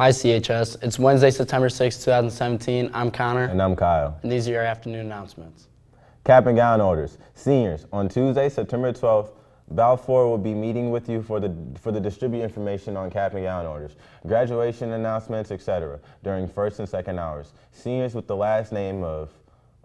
Hi, CHS. It's Wednesday, September 6, 2017. I'm Connor, And I'm Kyle. and these are your afternoon announcements. Cap and gown orders. Seniors, on Tuesday, September 12th, Balfour will be meeting with you for the for the distribute information on cap and gown orders, graduation announcements, etc. during first and second hours. Seniors with the last name of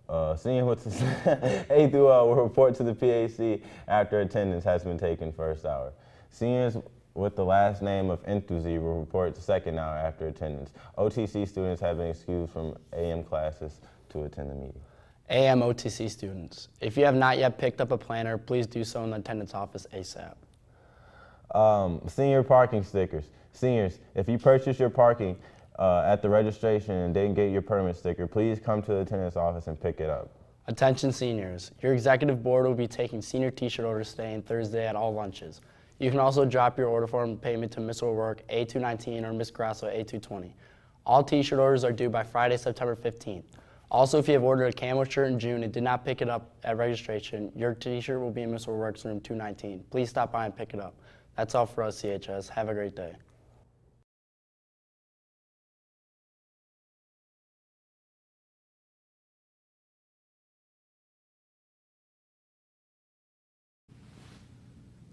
uh, senior with the A through L will report to the PAC after attendance has been taken first hour. Seniors with the last name of Enthusi will report to second hour after attendance. OTC students have been excused from AM classes to attend the meeting. AM OTC students, if you have not yet picked up a planner, please do so in the attendance office ASAP. Um, senior parking stickers. Seniors, if you purchase your parking uh, at the registration and didn't get your permit sticker, please come to the attendance office and pick it up. Attention seniors, your executive board will be taking senior t-shirt orders today and Thursday at all lunches. You can also drop your order form payment to Miss O'Rourke A219 or Miss Grasso A220. All t-shirt orders are due by Friday, September 15th. Also, if you have ordered a camo shirt in June and did not pick it up at registration, your t-shirt will be in Miss O'Rourke's room 219. Please stop by and pick it up. That's all for us, CHS. Have a great day.